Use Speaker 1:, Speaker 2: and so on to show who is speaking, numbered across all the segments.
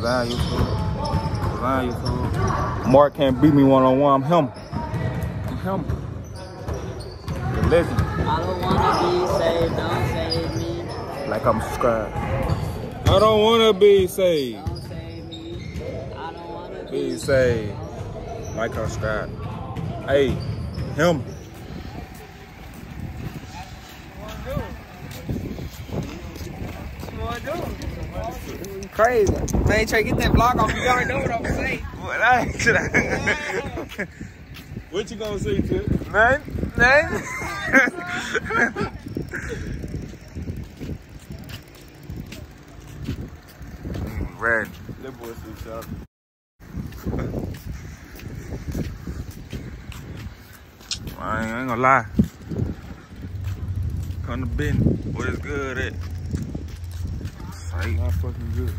Speaker 1: What's on YouTube? What's on YouTube? Mark can't beat me one on one. I'm him. I'm him. The legend.
Speaker 2: I don't wanna be saved, don't save me.
Speaker 1: Like I'm subscribed. I don't wanna be saved.
Speaker 2: Don't save me. I don't wanna
Speaker 1: Be
Speaker 2: be
Speaker 1: saved. Like I'm subscribed. Hey, him.
Speaker 3: Crazy. Man, try to get that block off. You already know what I'm saying.
Speaker 1: What I What you gonna say to it?
Speaker 3: None. None.
Speaker 1: Red. That boy see shot. I ain't, I ain't gonna lie. Come to Ben. What is good at? Sight.
Speaker 4: Not fucking good.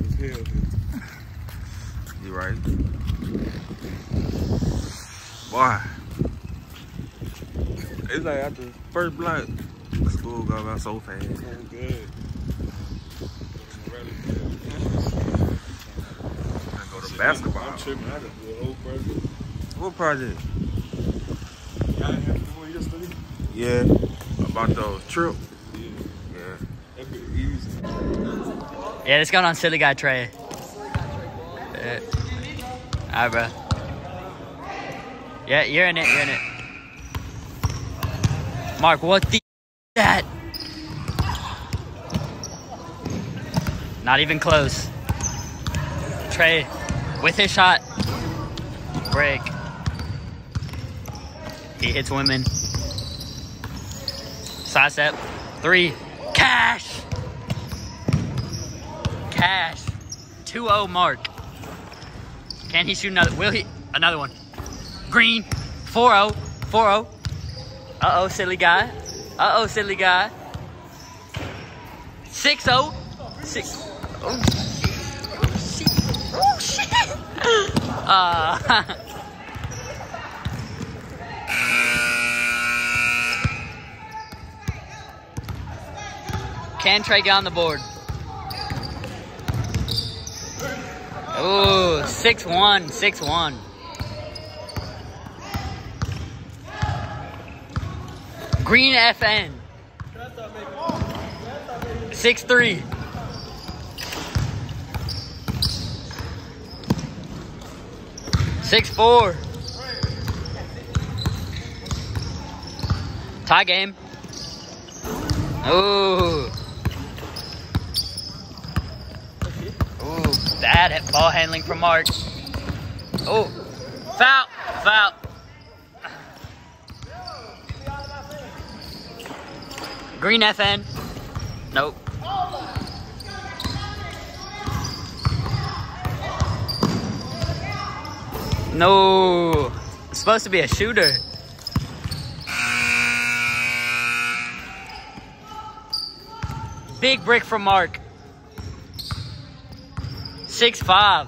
Speaker 4: It's hell.
Speaker 1: You right. Boy. It's like after first block, school got out so fast.
Speaker 4: So good.
Speaker 1: I go to basketball.
Speaker 4: I'm tripping. I could do a whole project.
Speaker 1: What project?
Speaker 4: Y'all didn't have to do one yesterday?
Speaker 1: Yeah. About the trip.
Speaker 4: Yeah,
Speaker 2: this going on silly guy Trey. Uh, Alright, bro. Yeah, you're in it, you're in it. Mark, what the that? Not even close. Trey, with his shot. Break. He hits women. Side step. Three. Cash! Cash. 2-0 mark. Can he shoot another? Will he? Another one. Green. 4-0. 4-0. Uh-oh, silly guy. Uh-oh, silly guy. 6-0. 6. Oh, shit. Oh, shit. Uh, Can Trey get on the board? Ooh, 6-1, 6-1. Green FN. 6-3. Six four. Tie game. Ooh. Ooh, bad ball handling from Mark. Oh, foul, foul. Green FN. Nope. No. It's supposed to be a shooter. Big brick from Mark. Six five.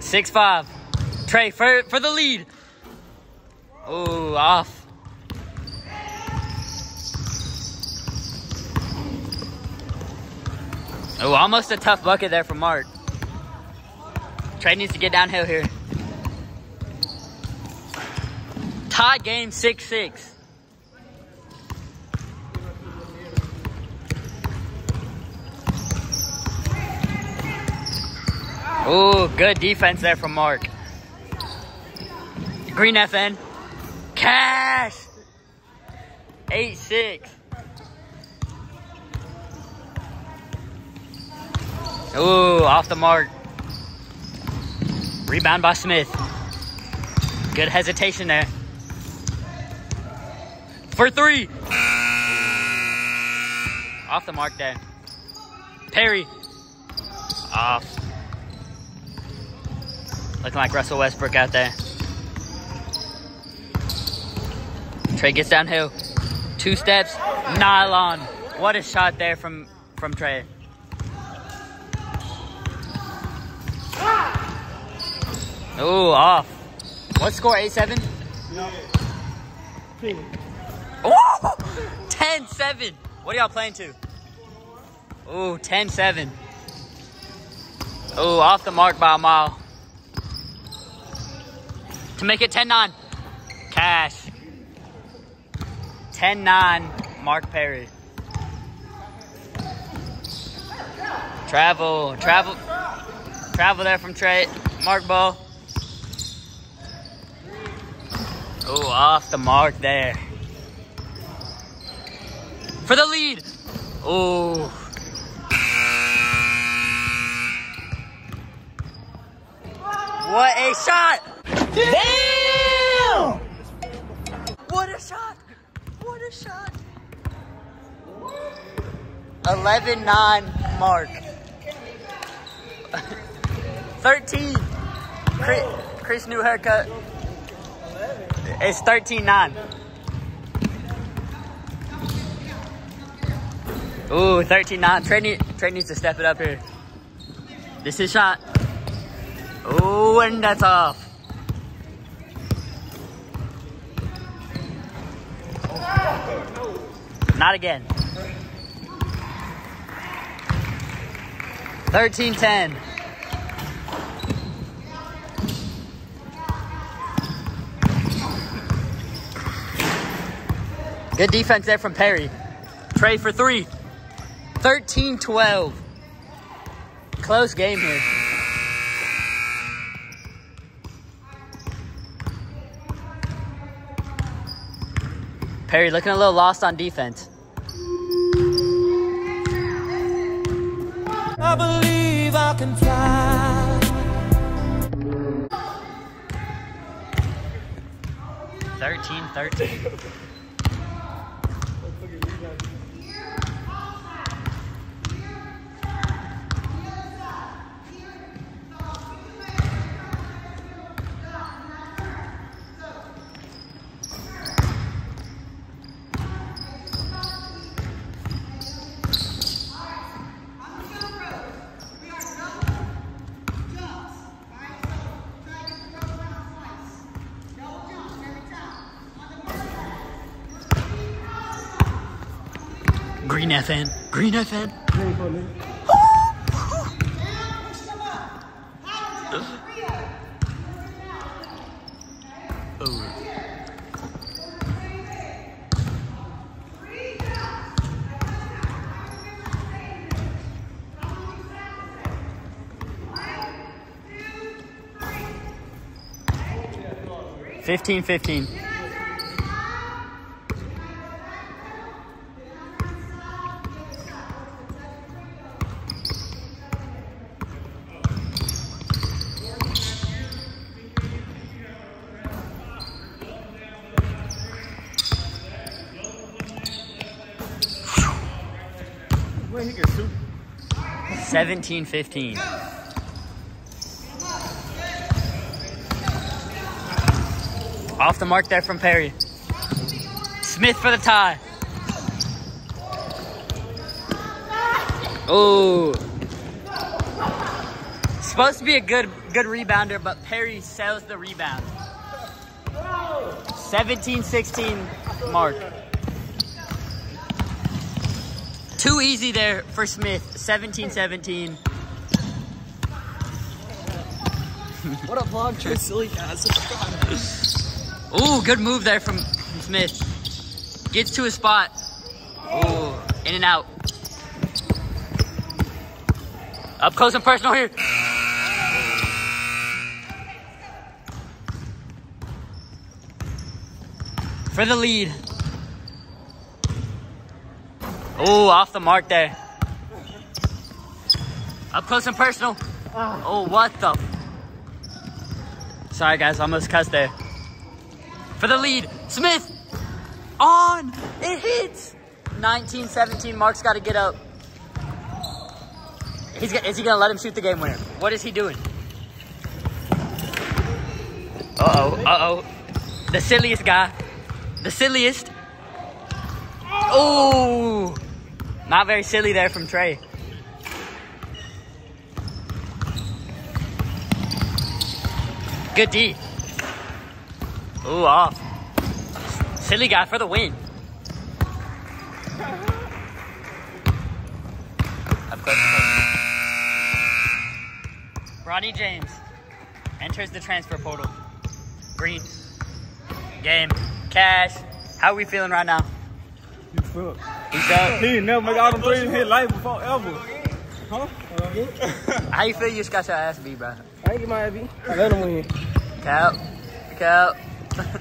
Speaker 2: Six five. Trey for for the lead. Oh, off. Oh, almost a tough bucket there from Mark. Trey needs to get downhill here. Tie game 6-6. Ooh, good defense there from Mark. Green FN. Cash! 8-6. Ooh, off the mark. Rebound by Smith. Good hesitation there. For three. Off the mark there. Perry. Off. Looking like Russell Westbrook out there. Trey gets downhill. Two steps. Nylon. What a shot there from, from Trey. Ooh, off. What score? 8-7? Oh! 10-7. What are y'all playing to? Ooh, 10 7. Ooh, off the mark by a mile. To make it 10 9. Cash. 10 9. Mark Perry. Travel, travel, travel there from Trey. Mark Ball. Oh, off the mark there. For the lead. Oh. What a shot! Damn! What a shot! What a shot! 11 9 mark. 13. Chris, Chris new haircut. It's 13 9. Ooh, 13 9. Trey, need, Trey needs to step it up here. This is shot. Ooh, and that's off. Not again. 13 10. Good defense there from Perry. Trey for three. 13 12. Close game here. Perry looking a little lost on defense.
Speaker 5: I believe I can fly.
Speaker 2: Thirteen, thirteen. Green FN. Green FN. Fifteen, fifteen.
Speaker 4: Where he can shoot.
Speaker 2: 17 15. Off the mark there from Perry. Smith for the tie. Oh. Supposed to be a good good rebounder, but Perry sells the rebound. 17-16 mark. Too easy there for Smith. 17-17.
Speaker 3: What a vlog, Trey Silly guys.
Speaker 2: Ooh, good move there from, from Smith. Gets to his spot. Ooh, in and out. Up close and personal here. For the lead. Ooh, off the mark there. Up close and personal. Oh, what the? Sorry, guys, almost cussed there. For the lead, Smith on. It hits. 19 17. Mark's got to get up. He's is he going to let him shoot the game winner? What is he doing? Uh oh, uh oh. The silliest guy. The silliest. Oh, not very silly there from Trey. Good D. Ooh, off. Silly guy for the win. Ronnie James enters the transfer portal. Green. Game. Cash. How are we feeling right now?
Speaker 4: You suck.
Speaker 2: He's up.
Speaker 4: He ain't never make all them threes in his life before ever. Huh?
Speaker 2: How you feel you just got your ass beat, bro?
Speaker 6: I ain't get my IV. I let him win.
Speaker 2: Cap. Cap.